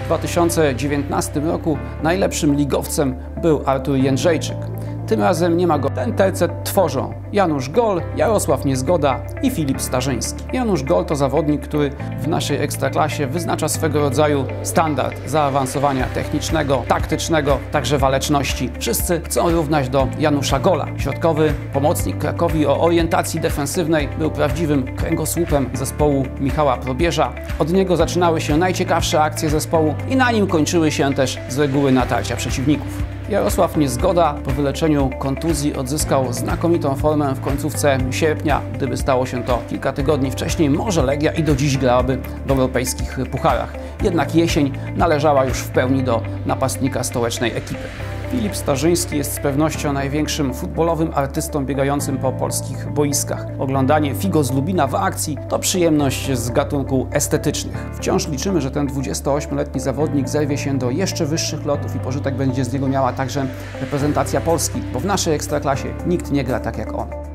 W 2019 roku najlepszym ligowcem był Artur Jędrzejczyk. Tym razem nie ma go. Ten tercet tworzą Janusz Gol, Jarosław Niezgoda i Filip Starzyński. Janusz Gol to zawodnik, który w naszej ekstraklasie wyznacza swego rodzaju standard zaawansowania technicznego, taktycznego, także waleczności. Wszyscy chcą równać do Janusza Gola. Środkowy pomocnik Krakowi o orientacji defensywnej był prawdziwym kręgosłupem zespołu Michała Probierza. Od niego zaczynały się najciekawsze akcje zespołu i na nim kończyły się też z reguły natarcia przeciwników. Jarosław Niezgoda po wyleczeniu kontuzji odzyskał znakomitą formę w końcówce sierpnia. Gdyby stało się to kilka tygodni wcześniej, może Legia i do dziś grałaby w europejskich pucharach. Jednak jesień należała już w pełni do napastnika stołecznej ekipy. Filip Starzyński jest z pewnością największym futbolowym artystą biegającym po polskich boiskach. Oglądanie Figo z Lubina w akcji to przyjemność z gatunku estetycznych. Wciąż liczymy, że ten 28-letni zawodnik zerwie się do jeszcze wyższych lotów i pożytek będzie z niego miała także reprezentacja Polski, bo w naszej ekstraklasie nikt nie gra tak jak on.